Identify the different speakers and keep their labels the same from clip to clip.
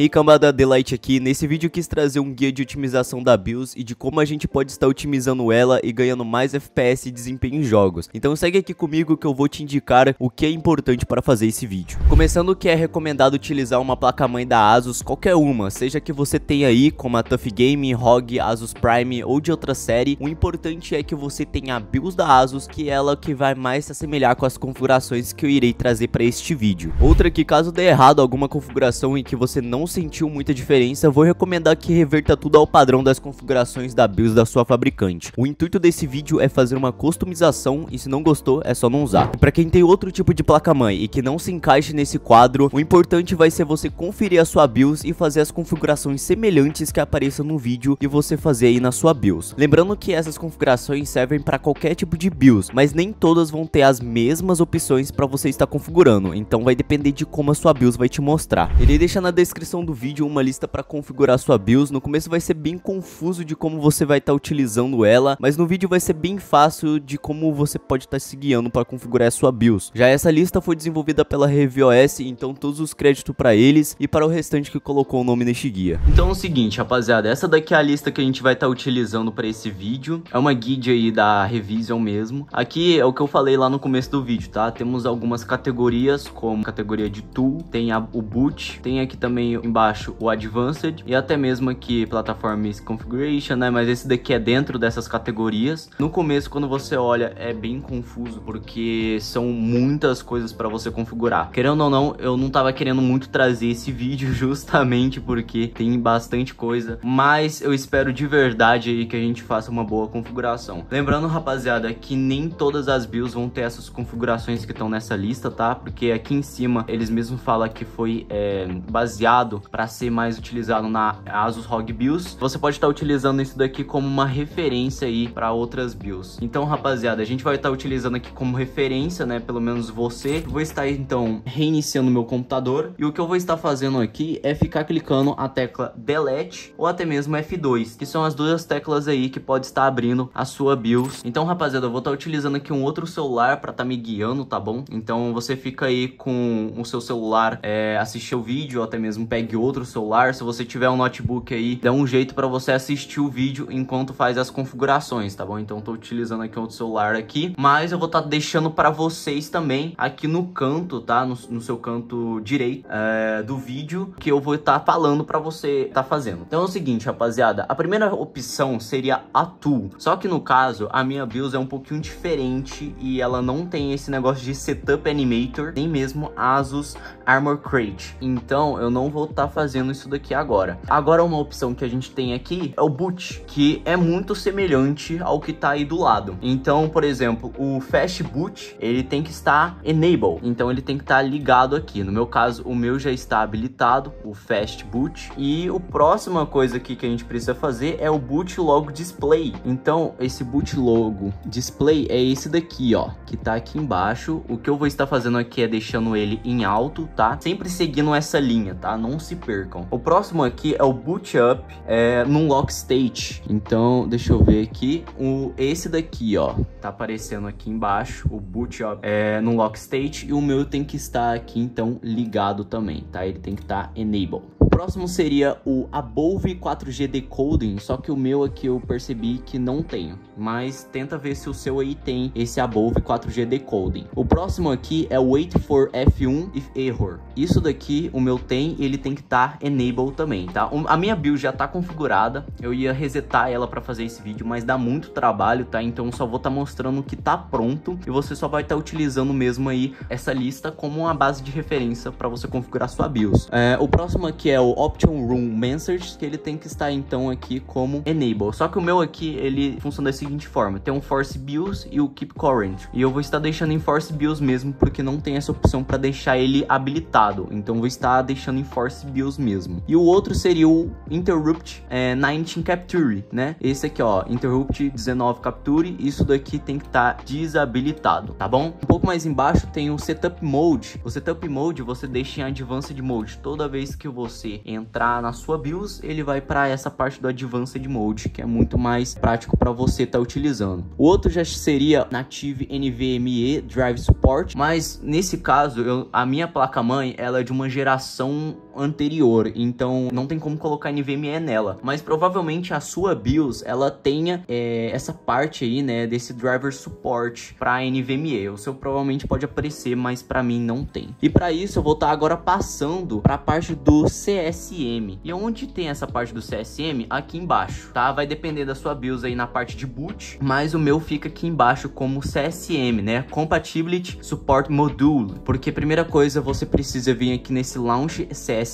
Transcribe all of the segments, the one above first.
Speaker 1: Hey cambada, Delight aqui. Nesse vídeo eu quis trazer um guia de otimização da BIOS e de como a gente pode estar otimizando ela e ganhando mais FPS e desempenho em jogos. Então segue aqui comigo que eu vou te indicar o que é importante para fazer esse vídeo. Começando que é recomendado utilizar uma placa-mãe da ASUS, qualquer uma, seja que você tenha aí como a Tough Game, ROG, ASUS Prime ou de outra série. O importante é que você tenha a BIOS da ASUS, que é ela que vai mais se assemelhar com as configurações que eu irei trazer para este vídeo. Outra que caso dê errado alguma configuração em que você não sentiu muita diferença, vou recomendar que reverta tudo ao padrão das configurações da BIOS da sua fabricante. O intuito desse vídeo é fazer uma customização e se não gostou é só não usar. Para quem tem outro tipo de placa-mãe e que não se encaixe nesse quadro, o importante vai ser você conferir a sua BIOS e fazer as configurações semelhantes que apareçam no vídeo e você fazer aí na sua BIOS. Lembrando que essas configurações servem para qualquer tipo de BIOS, mas nem todas vão ter as mesmas opções para você estar configurando, então vai depender de como a sua BIOS vai te mostrar. Ele deixa na descrição descrição do vídeo uma lista para configurar sua BIOS. No começo vai ser bem confuso de como você vai estar tá utilizando ela, mas no vídeo vai ser bem fácil de como você pode estar tá se guiando para configurar a sua BIOS. Já essa lista foi desenvolvida pela RevOS, então todos os créditos para eles e para o restante que colocou o nome neste guia. Então é o seguinte, rapaziada, essa daqui é a lista que a gente vai estar tá utilizando para esse vídeo. É uma guide aí da Revision mesmo. Aqui é o que eu falei lá no começo do vídeo, tá? Temos algumas categorias, como categoria de tool, tem a, o boot, tem aqui também embaixo o Advanced e até mesmo aqui Platform Configuration, né? Mas esse daqui é dentro dessas categorias. No começo, quando você olha, é bem confuso porque são muitas coisas para você configurar. Querendo ou não, eu não tava querendo muito trazer esse vídeo justamente porque tem bastante coisa, mas eu espero de verdade aí que a gente faça uma boa configuração. Lembrando, rapaziada, que nem todas as builds vão ter essas configurações que estão nessa lista, tá? Porque aqui em cima eles mesmos falam que foi é, baseado para ser mais utilizado na Asus ROG BIOS, você pode estar utilizando isso daqui como uma referência aí para outras BIOS. Então, rapaziada, a gente vai estar utilizando aqui como referência, né, pelo menos você. vou estar então reiniciando meu computador e o que eu vou estar fazendo aqui é ficar clicando a tecla Delete ou até mesmo F2, que são as duas teclas aí que pode estar abrindo a sua BIOS. Então, rapaziada, eu vou estar utilizando aqui um outro celular para estar tá me guiando, tá bom? Então, você fica aí com o seu celular é, assistir o vídeo ou até mesmo pegue pegue outro celular. Se você tiver um notebook aí, dá um jeito para você assistir o vídeo enquanto faz as configurações, tá bom? Então tô utilizando aqui outro celular aqui, mas eu vou estar tá deixando para vocês também aqui no canto, tá? No, no seu canto direito é, do vídeo que eu vou estar tá falando para você estar tá fazendo. Então é o seguinte, rapaziada, a primeira opção seria a Tool. Só que no caso, a minha BIOS é um pouquinho diferente e ela não tem esse negócio de Setup Animator, nem mesmo Asus Armor Crate. Então eu não vou tá fazendo isso daqui agora. Agora uma opção que a gente tem aqui é o boot, que é muito semelhante ao que tá aí do lado. Então, por exemplo, o fast boot, ele tem que estar enable, então ele tem que estar ligado aqui. No meu caso, o meu já está habilitado, o fast boot. E o próxima coisa aqui que a gente precisa fazer é o boot logo display. Então, esse boot logo display é esse daqui, ó, que tá aqui embaixo. O que eu vou estar fazendo aqui é deixando ele em alto, tá? Sempre seguindo essa linha, tá? Não se percam. O próximo aqui é o Boot Up é, num Lock State. Então, deixa eu ver aqui. O, esse daqui, ó, tá aparecendo aqui embaixo, o Boot Up é, num Lock State. E o meu tem que estar aqui, então, ligado também, tá? Ele tem que estar tá Enable próximo seria o Above 4G Decoding, só que o meu aqui eu percebi que não tem. Mas tenta ver se o seu aí tem esse Above 4G Decoding. O próximo aqui é o Wait for F1 if Error. Isso daqui o meu tem ele tem que estar tá Enable também, tá? A minha build já tá configurada, eu ia resetar ela para fazer esse vídeo, mas dá muito trabalho, tá? Então só vou estar tá mostrando que tá pronto e você só vai estar tá utilizando mesmo aí essa lista como uma base de referência para você configurar sua BIOS. É, o próximo aqui é o Option Room Message, que ele tem que estar então aqui como Enable. Só que o meu aqui, ele funciona da seguinte forma, tem um Force BIOS e o Keep Current. E eu vou estar deixando em Force BIOS mesmo, porque não tem essa opção para deixar ele habilitado. Então vou estar deixando em Force BIOS mesmo. E o outro seria o Interrupt é, 19 Capture, né? Esse aqui, ó, Interrupt 19 Capture, isso daqui tem que estar tá desabilitado, tá bom? Um pouco mais embaixo tem o Setup Mode. O Setup Mode você deixa em Advanced Mode. Toda vez que você entrar na sua BIOS, ele vai para essa parte do Advanced Mode, que é muito mais prático para você estar tá utilizando. O outro já seria Native NVMe Drive Support, mas nesse caso, eu, a minha placa-mãe, ela é de uma geração anterior, então não tem como colocar NVMe nela. Mas provavelmente a sua BIOS ela tenha é, essa parte aí, né, desse driver support para NVMe. O seu provavelmente pode aparecer, mas para mim não tem. E para isso eu vou estar tá agora passando para a parte do CSM. E onde tem essa parte do CSM? Aqui embaixo, tá? Vai depender da sua BIOS aí na parte de boot, mas o meu fica aqui embaixo como CSM, né? Compatibility Support Module. Porque primeira coisa, você precisa vir aqui nesse Launch CSM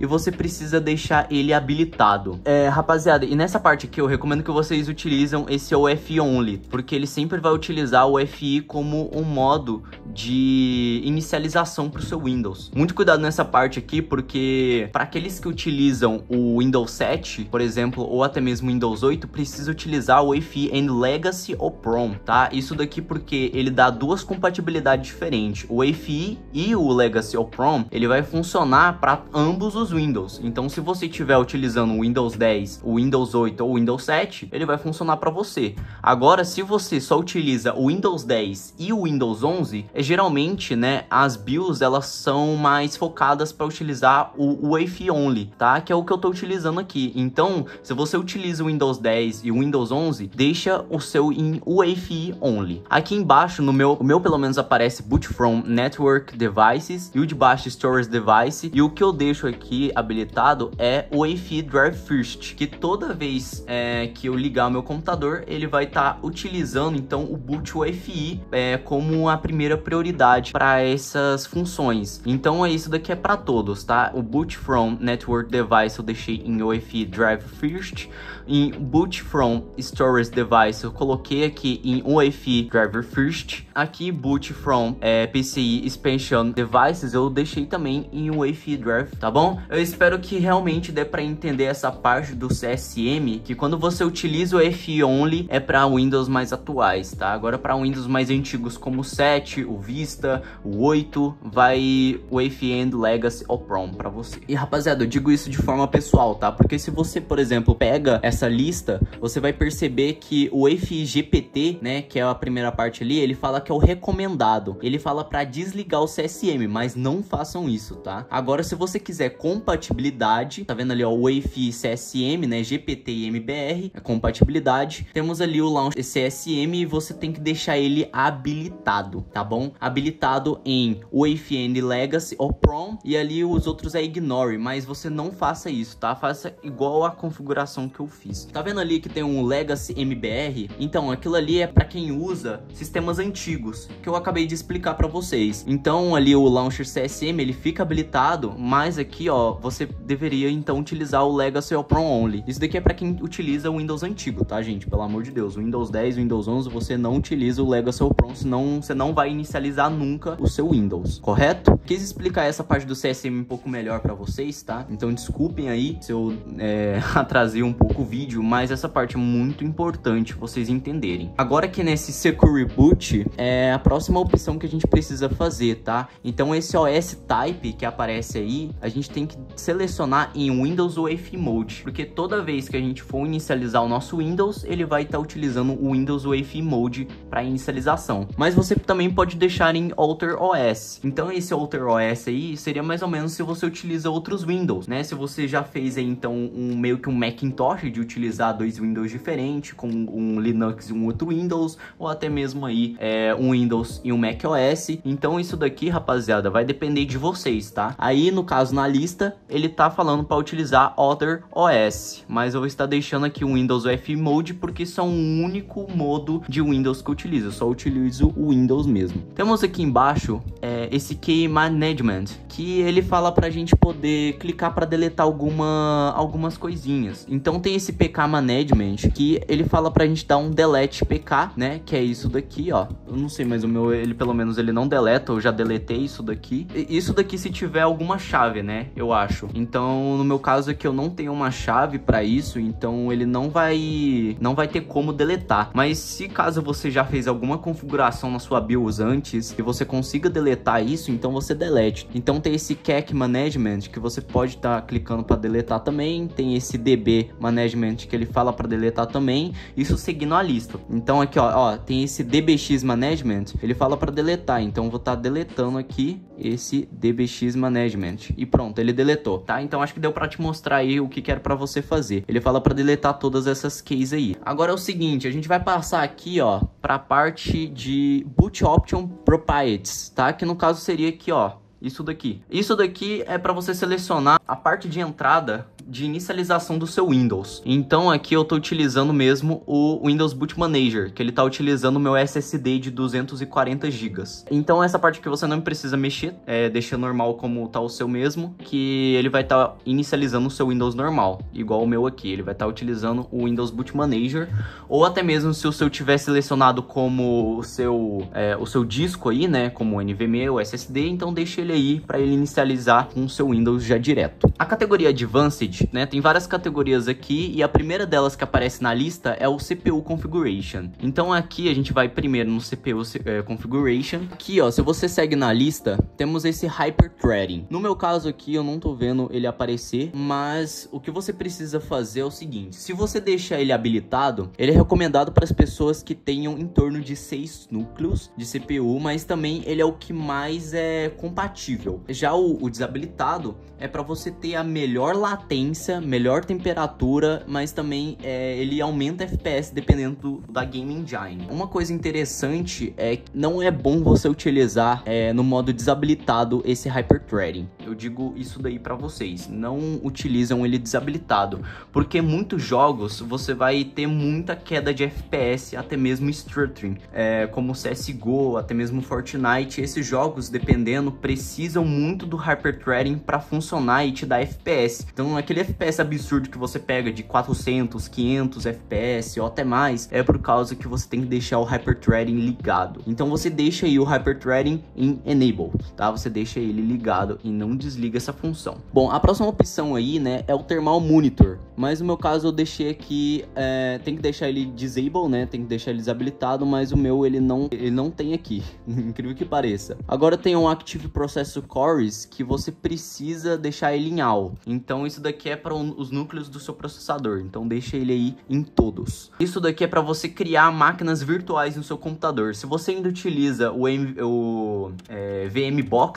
Speaker 1: e você precisa deixar ele habilitado. É, rapaziada, e nessa parte aqui eu recomendo que vocês utilizam esse UFI Only, porque ele sempre vai utilizar o UFI como um modo de inicialização para o seu Windows. Muito cuidado nessa parte aqui, porque para aqueles que utilizam o Windows 7, por exemplo, ou até mesmo Windows 8, precisa utilizar o UEFI em Legacy ou Prom, tá? Isso daqui porque ele dá duas compatibilidades diferentes. O UEFI e o Legacy ou Prom, ele vai funcionar para ambos os Windows. Então, se você estiver utilizando o Windows 10, o Windows 8 ou o Windows 7, ele vai funcionar para você. Agora, se você só utiliza o Windows 10 e o Windows 11, é geralmente, né, as BIOS elas são mais focadas para utilizar o UEFI only, tá? Que é o que eu tô utilizando aqui. Então, se você utiliza o Windows 10 e o Windows 11, deixa o seu em UEFI only. Aqui embaixo, no meu, o meu pelo menos aparece boot from network devices e o de baixo storage device. E o que eu deixo aqui habilitado é o UEFI drive first, que toda vez é, que eu ligar o meu computador, ele vai estar tá utilizando então o boot UEFI é, como a primeira prioridade para essas funções. Então é isso daqui é para todos, tá? O boot from network device eu deixei em UEFI drive first, em boot from storage device eu coloquei aqui em UEFI driver first. Aqui boot from é, PCI expansion devices eu deixei também em UEFI tá bom? Eu espero que realmente dê para entender essa parte do CSM, que quando você utiliza o UEFI only é para Windows mais atuais, tá? Agora para Windows mais antigos como o 7, o Vista, o 8, vai o and Legacy ou Prom para você. E rapaziada, eu digo isso de forma pessoal, tá? Porque se você, por exemplo, pega essa lista, você vai perceber que o EFI GPT, né, que é a primeira parte ali, ele fala que é o recomendado. Ele fala para desligar o CSM, mas não façam isso, tá? Agora, se você quiser compatibilidade, tá vendo ali, ó, o EFI CSM, né, GPT e MBR, é compatibilidade. Temos ali o launch CSM e você tem que deixar ele habilitado, tá bom? Habilitado em UEFI Legacy ou Prom e ali os outros é ignore, mas você não faça isso, tá? Faça igual a configuração que eu fiz. Tá vendo ali que tem um Legacy MBR? Então, aquilo ali é para quem usa sistemas antigos, que eu acabei de explicar para vocês. Então, ali o Launcher CSM, ele fica habilitado, mas aqui, ó, você deveria então utilizar o Legacy ou Prom Only. Isso daqui é para quem utiliza o Windows antigo, tá, gente? Pelo amor de Deus. O Windows 10, o Windows 11, você não utiliza o Legacy ou Prom, senão você não vai inicializar nunca o seu Windows, correto? Quis explicar essa parte do CSM um pouco melhor para vocês, tá? Então desculpem aí se eu é, atrasei um pouco o vídeo, mas essa parte é muito importante vocês entenderem. Agora que nesse Secure Boot é a próxima opção que a gente precisa fazer, tá? Então esse OS Type que aparece aí, a gente tem que selecionar em Windows UEFI Mode, porque toda vez que a gente for inicializar o nosso Windows, ele vai estar tá utilizando o Windows UEFI Mode para inicialização. Mas você também pode deixar em Alter OS. Então esse Alter OS aí seria mais ou menos se você utiliza outros Windows, né? Se você já fez aí então um meio que um Macintosh de utilizar dois Windows diferentes, com um Linux e um outro Windows, ou até mesmo aí é, um Windows e um Mac OS. Então isso daqui, rapaziada, vai depender de vocês, tá? Aí no caso na lista, ele tá falando para utilizar Other OS, mas eu vou estar deixando aqui o Windows UEFI Mode porque isso é um único modo de Windows que eu utilizo, eu só utilizo o Windows mesmo. Temos aqui embaixo é, esse Key Management, que ele fala pra gente poder clicar para deletar alguma, algumas coisinhas. Então tem esse PK Management que ele fala pra gente dar um delete PK, né? Que é isso daqui, ó. Eu não sei, mas o meu, ele pelo menos ele não deleta, eu já deletei isso daqui. Isso daqui se tiver alguma chave, né? Eu acho. Então, no meu caso aqui eu não tenho uma chave para isso, então ele não vai não vai ter como deletar. Mas se caso você já fez alguma configuração na sua BIOS antes e você consiga deletar isso, então você delete. Então tem esse Kek Management que você pode estar tá clicando para deletar também, tem esse DB Management que ele fala para deletar também, isso seguindo a lista. Então aqui ó, ó tem esse DBX Management, ele fala para deletar, então vou estar tá deletando aqui esse DBX Management. E pronto, ele deletou, tá? Então acho que deu para te mostrar aí o que, que era para você fazer. Ele fala para deletar todas essas keys aí. Agora é o seguinte, a gente vai passar aqui, ó, para a parte de Boot Option Properties, tá? Que no caso seria aqui, ó, isso daqui. Isso daqui é para você selecionar a parte de entrada de inicialização do seu Windows. Então aqui eu estou utilizando mesmo o Windows Boot Manager, que ele está utilizando o meu SSD de 240 GB. Então essa parte que você não precisa mexer, é, deixa normal como está o seu mesmo, que ele vai estar tá inicializando o seu Windows normal, igual o meu aqui. Ele vai estar tá utilizando o Windows Boot Manager, ou até mesmo se o seu tiver selecionado como o seu, é, o seu disco aí, né, como NVMe ou SSD, então deixa ele aí para ele inicializar com o seu Windows já direto. A categoria Advanced né? Tem várias categorias aqui e a primeira delas que aparece na lista é o CPU Configuration. Então aqui a gente vai primeiro no CPU é, Configuration. Aqui, ó, se você segue na lista, temos esse Hyper-Threading. No meu caso aqui, eu não tô vendo ele aparecer, mas o que você precisa fazer é o seguinte. Se você deixar ele habilitado, ele é recomendado para as pessoas que tenham em torno de 6 núcleos de CPU, mas também ele é o que mais é compatível. Já o, o desabilitado é para você ter a melhor latência latência, melhor temperatura, mas também é, ele aumenta FPS dependendo do, da Game Engine. Uma coisa interessante é que não é bom você utilizar é, no modo desabilitado esse Hyperthreading. Eu digo isso daí para vocês, não utilizam ele desabilitado, porque muitos jogos você vai ter muita queda de FPS, até mesmo stuttering, é, como CSGO, até mesmo Fortnite. Esses jogos, dependendo, precisam muito do Hyperthreading para funcionar e te dar FPS. Então, aquele FPS absurdo que você pega de 400, 500 FPS ou até mais, é por causa que você tem que deixar o Hyperthreading ligado. Então, você deixa aí o Hyperthreading em Enable, tá? Você deixa ele ligado e não desliga essa função. Bom, a próxima opção aí, né, é o Thermal Monitor. Mas no meu caso eu deixei aqui, é, tem que deixar ele disable, né? Tem que deixar ele desabilitado, mas o meu ele não, ele não tem aqui, incrível que pareça. Agora tem um Active Processor Cores que você precisa deixar ele em AL. Então isso daqui é para os núcleos do seu processador, então deixa ele aí em todos. Isso daqui é para você criar máquinas virtuais no seu computador. Se você ainda utiliza o, M, o é,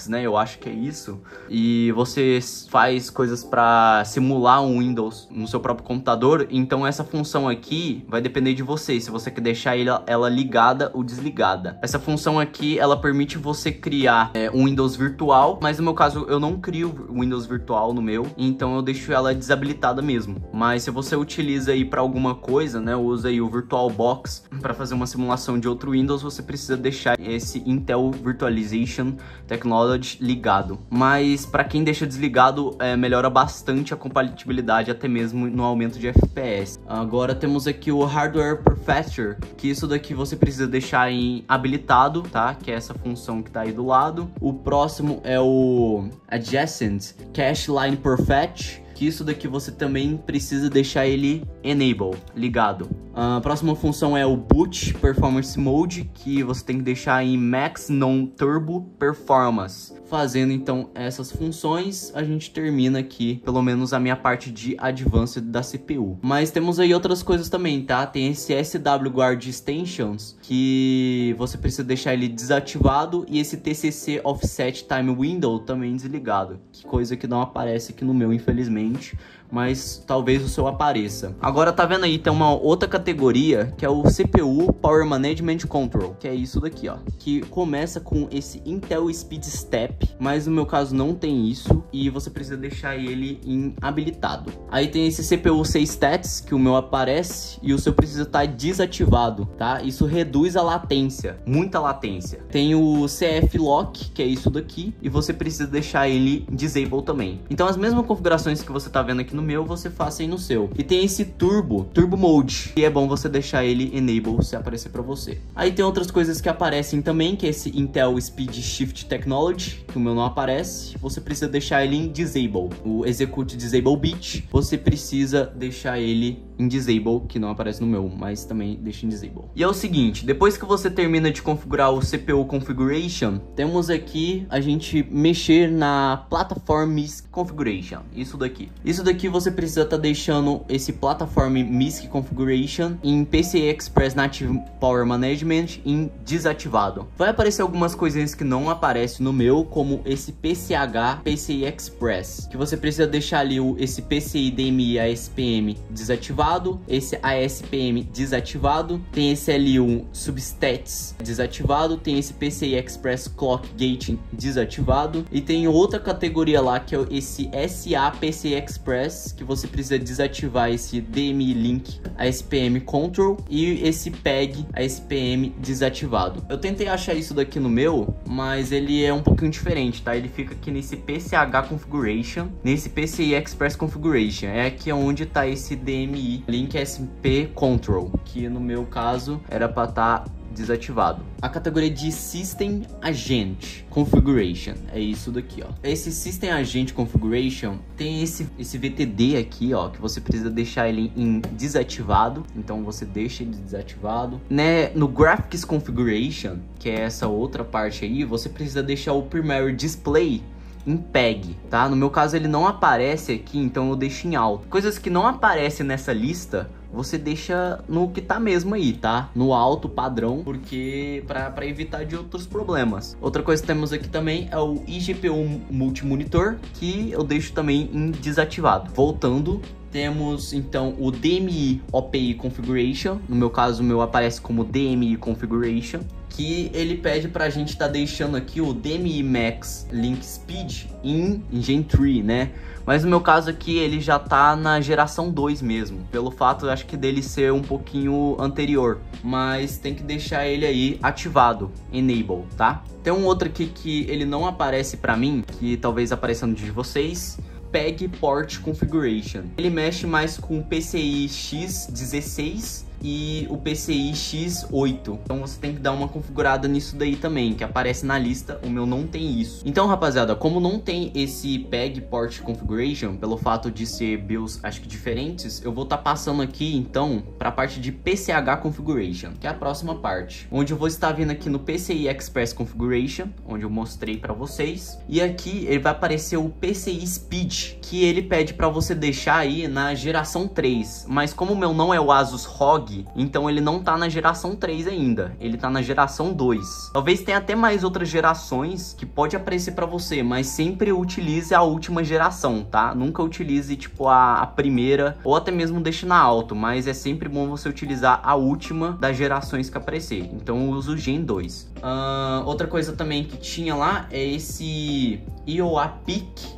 Speaker 1: né? Eu acho que é isso. E você faz coisas para simular um Windows no seu próprio computador, então essa função aqui vai depender de você, se você quer deixar ela, ela ligada ou desligada. Essa função aqui, ela permite você criar é, um Windows virtual, mas no meu caso eu não crio Windows virtual no meu, então eu deixo ela desabilitada mesmo. Mas se você utiliza aí para alguma coisa, né, usa aí o VirtualBox para fazer uma simulação de outro Windows, você precisa deixar esse Intel Virtualization Technology ligado. Mas para quem deixa desligado, é, melhora bastante a compatibilidade até mesmo no aumento de FPS. Agora temos aqui o Hardware Prefetcher, que isso daqui você precisa deixar em habilitado, tá? Que é essa função que tá aí do lado. O próximo é o Adjacent Cache Line Perfetch, que isso daqui você também precisa deixar ele enable, ligado. A próxima função é o boot performance mode, que você tem que deixar em max non turbo performance. Fazendo então essas funções, a gente termina aqui, pelo menos a minha parte de advanced da CPU. Mas temos aí outras coisas também, tá? Tem esse SW Guard Extensions, que você precisa deixar ele desativado, e esse TCC Offset Time Window também desligado. Que coisa que não aparece aqui no meu, infelizmente Change. Mas talvez o seu apareça. Agora tá vendo aí, tem uma outra categoria que é o CPU Power Management Control, que é isso daqui, ó, que começa com esse Intel Speed Step, mas no meu caso não tem isso e você precisa deixar ele em habilitado. Aí tem esse CPU 6 stats que o meu aparece e o seu precisa estar tá desativado, tá? Isso reduz a latência, muita latência. Tem o CF Lock, que é isso daqui, e você precisa deixar ele disable também. Então as mesmas configurações que você tá vendo aqui no meu, você faça aí no seu. E tem esse Turbo, Turbo Mode, e é bom você deixar ele Enable se aparecer para você. Aí tem outras coisas que aparecem também, que é esse Intel Speed Shift Technology, que o meu não aparece. Você precisa deixar ele em Disable. O Execute Disable Bit, você precisa deixar ele em Disable, que não aparece no meu, mas também deixa em Disable. E é o seguinte, depois que você termina de configurar o CPU Configuration, temos aqui a gente mexer na Platform Configuration, isso daqui. aqui. Isso daqui você precisa estar tá deixando esse Platform MISC Configuration em PCI Express Native Power Management em desativado. Vai aparecer algumas coisinhas que não aparecem no meu, como esse PCH PCI Express, que você precisa deixar ali o, esse PCI DMI ASPM desativado, esse ASPM desativado, tem esse L1 Substats desativado, tem esse PCI Express Clock Gating desativado e tem outra categoria lá que é esse SA PCI Express que você precisa desativar esse DMI Link ASPM Control e esse PEG ASPM desativado. Eu tentei achar isso daqui no meu, mas ele é um pouquinho diferente, tá? Ele fica aqui nesse PCH Configuration, nesse PCI Express Configuration. É aqui onde tá esse DMI Link SP Control, que no meu caso era para estar tá desativado. A categoria de System Agent Configuration é isso daqui, ó. Esse System Agent Configuration tem esse, esse VTD aqui, ó, que você precisa deixar ele em desativado. Então você deixa ele desativado. Né, no Graphics Configuration, que é essa outra parte aí, você precisa deixar o Primary Display em PEG, tá? No meu caso ele não aparece aqui, então eu deixo em alto. Coisas que não aparecem nessa lista, você deixa no que tá mesmo aí, tá? No alto padrão, porque para evitar de outros problemas. Outra coisa que temos aqui também é o IGPU Multimonitor, que eu deixo também em desativado. Voltando, temos então o DMI OPI Configuration, no meu caso o meu aparece como DMI Configuration, que ele pede para a gente estar tá deixando aqui o DMI Max Link Speed em Gen 3, né? Mas no meu caso aqui ele já tá na geração 2 mesmo, pelo fato acho que dele ser um pouquinho anterior, mas tem que deixar ele aí ativado, enable, tá? Tem um outro aqui que ele não aparece para mim, que talvez apareça no de vocês, PEG Port Configuration. Ele mexe mais com PCI X16 e o PCI X8. Então você tem que dar uma configurada nisso daí também, que aparece na lista, o meu não tem isso. Então, rapaziada, como não tem esse PEG Port Configuration, pelo fato de ser BIOS, acho que diferentes, eu vou estar tá passando aqui, então, para a parte de PCH Configuration, que é a próxima parte, onde eu vou estar vindo aqui no PCI Express Configuration, onde eu mostrei para vocês, e aqui ele vai aparecer o PCI Speed, que ele pede para você deixar aí na geração 3, mas como o meu não é o Asus ROG, então ele não tá na geração 3 ainda, ele tá na geração 2. Talvez tenha até mais outras gerações que pode aparecer para você, mas sempre utilize a última geração, tá? Nunca utilize tipo a, a, primeira ou até mesmo deixe na alto, mas é sempre bom você utilizar a última das gerações que aparecer. Então eu uso o Gen 2. Uh, outra coisa também que tinha lá é esse IOA Peak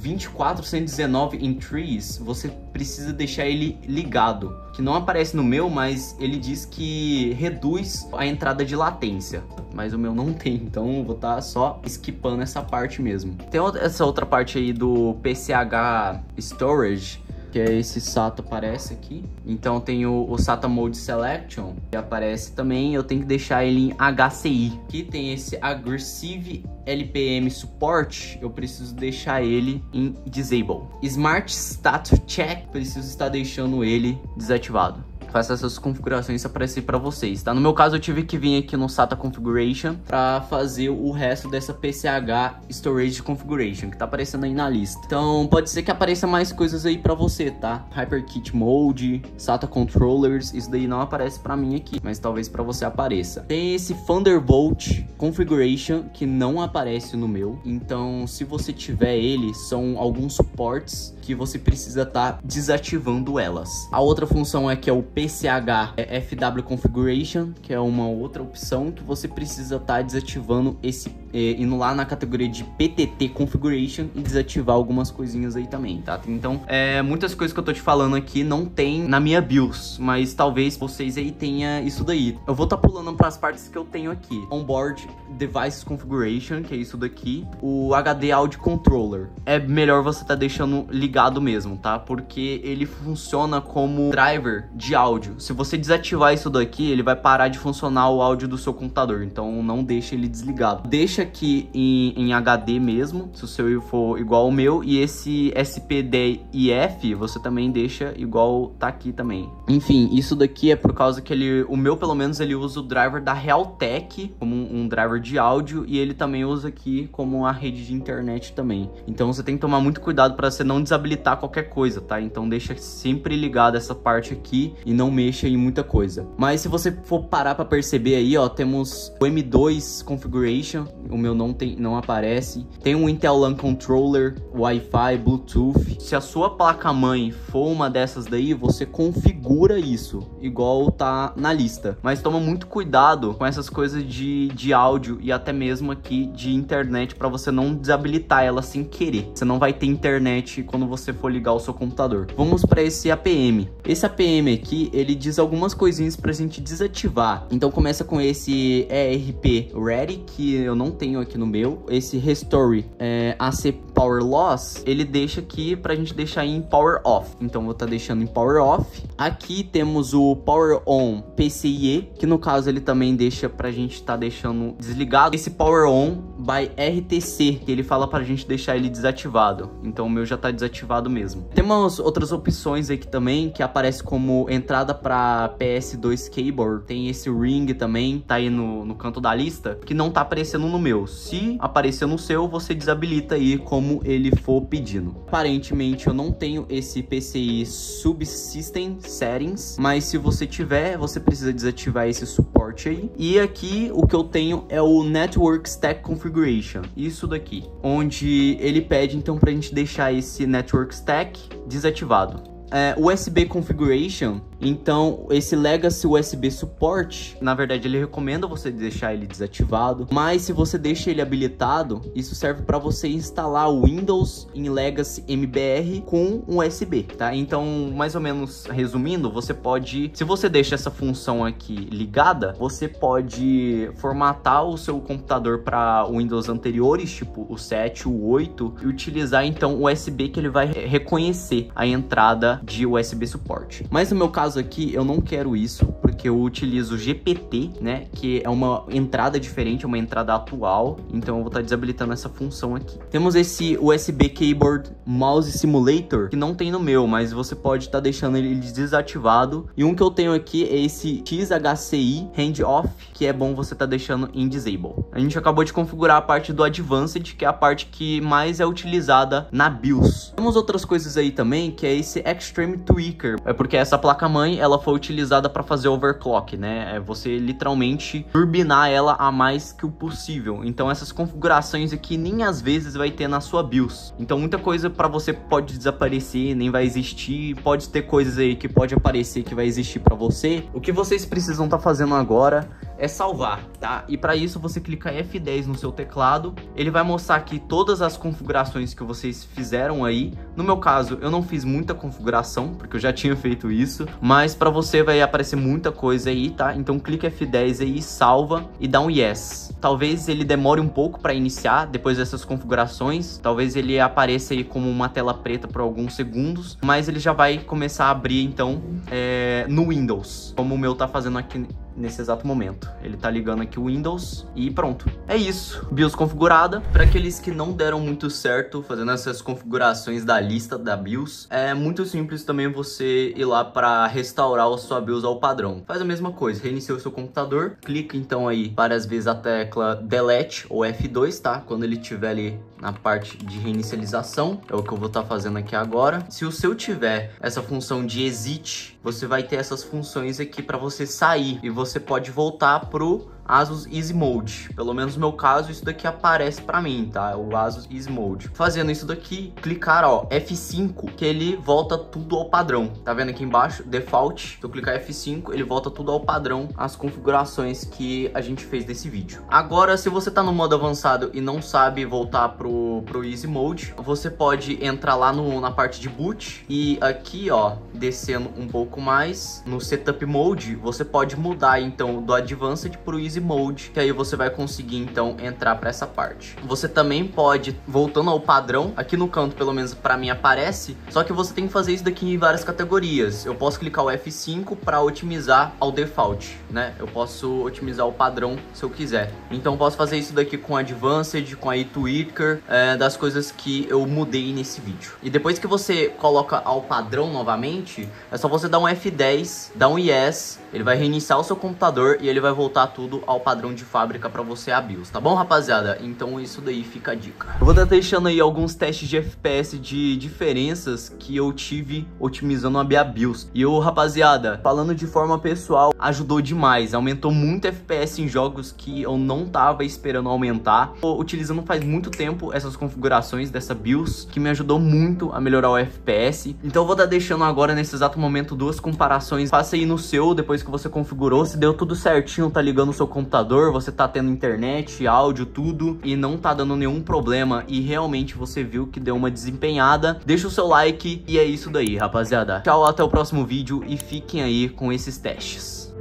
Speaker 1: 2419 em trees, você precisa deixar ele ligado, que não aparece no meu, mas ele diz que reduz a entrada de latência. Mas o meu não tem, então vou estar tá só skipando essa parte mesmo. Tem essa outra parte aí do PCH Storage, que é esse SATA aparece aqui. Então tem o, o, SATA Mode Selection, que aparece também, eu tenho que deixar ele em HCI. Aqui tem esse Aggressive LPM Support, eu preciso deixar ele em Disable. Smart Status Check, preciso estar deixando ele desativado faça essas configurações aparecer para vocês, tá? No meu caso, eu tive que vir aqui no SATA Configuration para fazer o resto dessa PCH Storage Configuration, que tá aparecendo aí na lista. Então, pode ser que apareça mais coisas aí para você, tá? HyperKit Mode, SATA Controllers, isso daí não aparece para mim aqui, mas talvez para você apareça. Tem esse Thunderbolt Configuration, que não aparece no meu, então se você tiver ele, são alguns suportes que você precisa estar tá desativando elas. A outra função é que é o PCH é FW Configuration, que é uma outra opção que você precisa estar tá desativando esse é, indo lá na categoria de PTT Configuration e desativar algumas coisinhas aí também, tá? Então, é, muitas coisas que eu tô te falando aqui não tem na minha BIOS, mas talvez vocês aí tenha isso daí. Eu vou tá pulando para as partes que eu tenho aqui. Onboard Device Configuration, que é isso daqui. O HD Audio Controller. É melhor você tá deixando ligado mesmo, tá? Porque ele funciona como driver de áudio. Se você desativar isso daqui, ele vai parar de funcionar o áudio do seu computador. Então, não deixe ele desligado. Deixa deixa aqui em, em HD mesmo, se o seu for igual ao meu, e esse SPDIF você também deixa igual tá aqui também. Enfim, isso daqui é por causa que ele, o meu pelo menos ele usa o driver da Realtek como um, driver de áudio e ele também usa aqui como a rede de internet também. Então você tem que tomar muito cuidado para você não desabilitar qualquer coisa, tá? Então deixa sempre ligado essa parte aqui e não mexa em muita coisa. Mas se você for parar para perceber aí, ó, temos o M2 configuration, o meu não tem não aparece. Tem um Intel LAN controller, Wi-Fi, Bluetooth. Se a sua placa mãe for uma dessas daí, você configura isso, igual tá na lista. Mas toma muito cuidado com essas coisas de, de áudio e até mesmo aqui de internet para você não desabilitar ela sem querer. Você não vai ter internet quando você for ligar o seu computador. Vamos para esse APM. Esse APM aqui, ele diz algumas coisinhas pra gente desativar. Então começa com esse ERP Ready, que eu não tenho aqui no meu. Esse Restore é, AC Power Loss, ele deixa aqui pra gente deixar em Power Off. Então vou estar tá deixando em Power Off. Aqui temos o Power On PCIe, que no caso ele também deixa pra gente estar tá deixando desligado. Esse Power On by RTC, que ele fala pra gente deixar ele desativado. Então o meu já tá desativado mesmo. Temos outras opções aqui também, que aparece como entrada para PS2 Keyboard. Tem esse Ring também, tá aí no, no canto da lista, que não tá aparecendo no meu. Se aparecer no seu, você desabilita aí como ele for pedindo. Aparentemente eu não tenho esse PCI Subsystem Settings, mas se você tiver, você precisa desativar esse suporte aí. E aqui o que eu tenho é o Network Stack Configuration, isso daqui, onde ele pede então pra gente deixar esse Network Stack desativado. É, USB Configuration então, esse Legacy USB Support, na verdade, ele recomenda você deixar ele desativado, mas se você deixa ele habilitado, isso serve para você instalar o Windows em Legacy MBR com um USB, tá? Então, mais ou menos resumindo, você pode, se você deixa essa função aqui ligada, você pode formatar o seu computador para Windows anteriores, tipo o 7, o 8, e utilizar então o USB que ele vai reconhecer a entrada de USB suporte. Mas no meu caso aqui, eu não quero isso, porque eu utilizo GPT, né? Que é uma entrada diferente, uma entrada atual. Então eu vou estar tá desabilitando essa função aqui. Temos esse USB Keyboard Mouse Simulator, que não tem no meu, mas você pode estar tá deixando ele desativado. E um que eu tenho aqui é esse XHCI Hand Off, que é bom você estar tá deixando em Disable. A gente acabou de configurar a parte do Advanced, que é a parte que mais é utilizada na BIOS. Temos outras coisas aí também, que é esse Extreme Tweaker. É porque essa placa-mãe mãe, ela foi utilizada para fazer overclock, né? É você literalmente turbinar ela a mais que o possível. Então essas configurações aqui nem às vezes vai ter na sua BIOS. Então muita coisa para você pode desaparecer, nem vai existir. Pode ter coisas aí que pode aparecer que vai existir para você. O que vocês precisam estar tá fazendo agora é salvar, tá? E para isso você clica F10 no seu teclado, ele vai mostrar aqui todas as configurações que vocês fizeram aí. No meu caso, eu não fiz muita configuração, porque eu já tinha feito isso, mas para você vai aparecer muita coisa aí, tá? Então clica F10 aí, salva e dá um yes. Talvez ele demore um pouco para iniciar depois dessas configurações, talvez ele apareça aí como uma tela preta por alguns segundos, mas ele já vai começar a abrir então é, no Windows, como o meu tá fazendo aqui nesse exato momento. Ele tá ligando aqui o Windows e pronto. É isso. BIOS configurada. Para aqueles que não deram muito certo fazendo essas configurações da lista da BIOS, é muito simples também você ir lá para restaurar a sua BIOS ao padrão. Faz a mesma coisa, reinicia o seu computador, clica então aí várias vezes a tecla Delete ou F2, tá? Quando ele estiver ali na parte de reinicialização, é o que eu vou estar tá fazendo aqui agora. Se o seu tiver essa função de exit, você vai ter essas funções aqui para você sair e você pode voltar pro Asus Easy Mode. Pelo menos no meu caso, isso daqui aparece para mim, tá? O Asus Easy Mode. Fazendo isso daqui, clicar, ó, F5, que ele volta tudo ao padrão. Tá vendo aqui embaixo? Default. Se eu clicar F5, ele volta tudo ao padrão, as configurações que a gente fez nesse vídeo. Agora, se você tá no modo avançado e não sabe voltar pro, pro Easy Mode, você pode entrar lá no, na parte de boot e aqui, ó, descendo um pouco mais, no Setup Mode, você pode mudar, então, do Advanced pro Easy Easy Mode, que aí você vai conseguir então entrar para essa parte. Você também pode, voltando ao padrão, aqui no canto pelo menos para mim aparece, só que você tem que fazer isso daqui em várias categorias. Eu posso clicar o F5 para otimizar ao default, né? Eu posso otimizar o padrão se eu quiser. Então posso fazer isso daqui com Advanced, com a Tweaker, é, das coisas que eu mudei nesse vídeo. E depois que você coloca ao padrão novamente, é só você dar um F10, dar um Yes, ele vai reiniciar o seu computador e ele vai voltar tudo ao padrão de fábrica para você a BIOS, tá bom, rapaziada? Então isso daí fica a dica. Eu vou estar deixando aí alguns testes de FPS de diferenças que eu tive otimizando a minha BIOS. E eu, rapaziada, falando de forma pessoal, ajudou demais, aumentou muito FPS em jogos que eu não tava esperando aumentar. Tô utilizando faz muito tempo essas configurações dessa BIOS, que me ajudou muito a melhorar o FPS. Então eu vou estar deixando agora nesse exato momento duas comparações. Faça aí no seu, depois depois que você configurou, se deu tudo certinho, tá ligando o seu computador, você tá tendo internet, áudio, tudo, e não tá dando nenhum problema, e realmente você viu que deu uma desempenhada, deixa o seu like, e é isso daí, rapaziada. Tchau, até o próximo vídeo, e fiquem aí com esses testes.